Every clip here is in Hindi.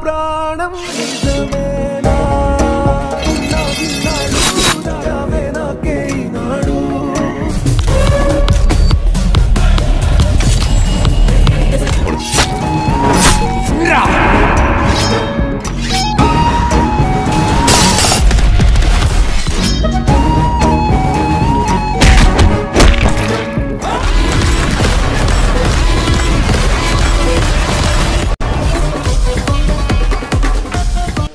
பிராணம் நிஜமே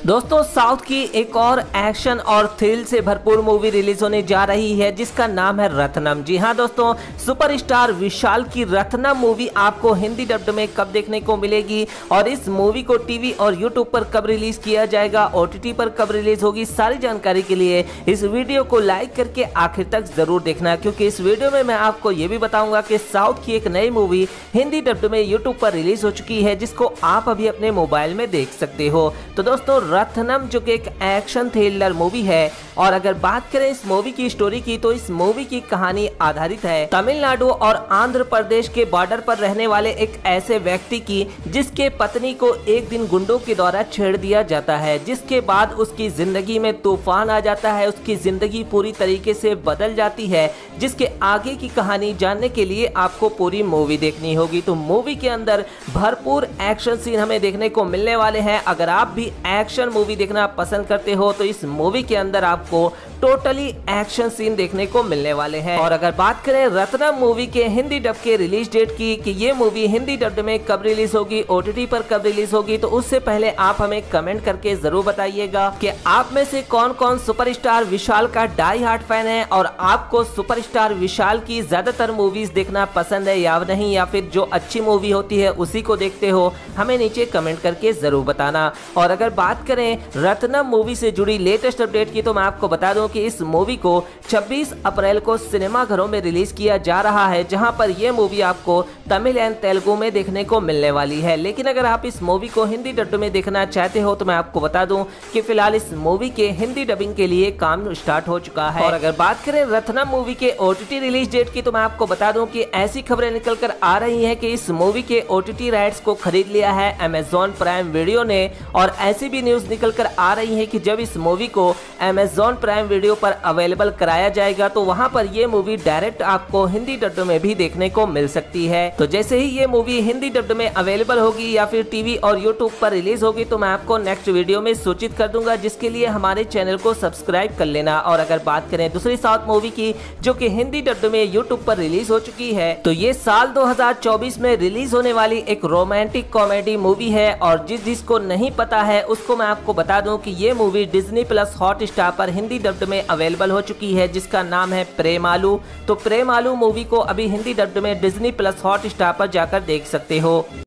दोस्तों, साउथ की एक और एक्शन और थ्रिल से भरपूर मूवी रिलीज़ होने जा रही है, जिसका नाम है रत्नम। जी हाँ दोस्तों, सुपरस्टार विशाल की रत्नम मूवी आपको हिंदी डब्ड में कब देखने को मिलेगी और इस मूवी को टीवी और यूट्यूब पर कब रिलीज़ किया जाएगा ओटीटी पर कब रिलीज़ होगी, सारी जानकारी के लिए इस वीडियो को लाइक करके आखिर तक ज़रूर देखना, क्योंकि इस वीडियो में मैं आपको ये भी बताऊँगा कि साउथ की एक नई मूवी हिंदी डब्ड में यूट्यूब पर रिलीज़ हो चुकी है, जिसको आप अभी अपने मोबाइल में देख सकते हो। तो दोस्तों रत्नम, जो कि एक एक्शन थ्रिलर मूवी है। और अगर बात करें इस मूवी की स्टोरी की तो इस मूवी की कहानी आधारित है। तमिलनाडु और आंध्र प्रदेश के बॉर्डर पर रहने वाले एक ऐसे व्यक्ति की, जिसके पत्नी को एक दिन गुंडों के द्वारा छेड़ दिया जाता है, जिसके बाद उसकी ज़िंदगी में तूफ़ान आ जाता है, उसकी ज़िंदगी पूरी तरीके से बदल जाती है। जिसके आगे की कहानी जानने के लिए आपको पूरी मूवी देखनी होगी। तो मूवी के अंदर भरपूर एक्शन सीन हमें देखने को मिलने वाले हैं। अगर आप भी एक्शन मूवी देखना पसंद करते हो तो इस मूवी के अंदर आपको टोटली एक्शन सीन देखने को मिलने वाले हैं। और अगर बात करें रत्नम मूवी के हिंदी डब के रिलीज़ डेट की, कि ये मूवी हिंदी डब में कब रिलीज़ होगी ओटीटी पर कब रिलीज़ होगी तो उससे पहले आप हमें कमेंट करके ज़रूर बताइएगा कि आप में से कौन कौन सुपरस्टार विशाल का डाई हार्ट फ़ैन है और आपको सुपरस्टार विशाल की ज़्यादातर मूवीज़ देखना पसंद है या नहीं, या फिर जो अच्छी मूवी होती है उसी को देखते हो, हमें नीचे कमेंट करके ज़रूर बताना। और अगर बात करें रत्नम मूवी से जुड़ी लेटेस्ट अपडेट की तो मैं आपको बता दूँ कि इस मूवी को 26 अप्रैल को सिनेमा घरों में रिलीज़ किया जा रहा है, जहाँ पर यह मूवी आपको तमिल एंड तेलुगु में देखने को मिलने वाली है। लेकिन अगर आप इस मूवी को हिंदी डब में देखना चाहते हो तो मैं आपको बता दूँ कि फ़िलहाल इस मूवी के हिंदी डबिंग के लिए काम स्टार्ट हो चुका है। और अगर बात करें रत्नम मूवी के ओटीटी रिलीज़ डेट की तो मैं आपको बता दूँ कि ऐसी खबरें निकल कर आ रही है कि इस मूवी के ओटीटी राइट्स को खरीद लिया है। अमेजोन प्राइम वीडियो ने और ऐसी भी न्यूज़ निकल कर आ रही है कि जब इस मूवी को अमेजोन प्राइम वीडियो पर अवेलेबल कराया जाएगा तो वहाँ पर ये मूवी डायरेक्ट आपको हिंदी डब्ड में भी देखने को मिल सकती है। तो जैसे ही ये मूवी हिंदी डब्ड में अवेलेबल होगी या फिर टीवी और यूट्यूब पर रिलीज़ होगी तो मैं आपको नेक्स्ट वीडियो में सूचित कर दूँगा, जिसके लिए हमारे चैनल को सब्सक्राइब कर लेना। और अगर बात करें दूसरी साउथ मूवी की, जो की हिंदी डब्ड में यूट्यूब पर रिलीज़ हो चुकी है तो ये साल दो हज़ार चौबीस में रिलीज़ होने वाली एक रोमांटिक कॉमेडी मूवी है। और जिस जिसको नहीं पता है, उसको मैं आपको बता दूँ कि ये movie Disney plus Hotstar पर हिंदी डब्ड में अवेलेबल हो चुकी है, जिसका नाम है प्रेम आलू तो प्रेम आलू मूवी को अभी हिंदी डब्ड में डिज्नी प्लस हॉट स्टार पर जाकर देख सकते हो।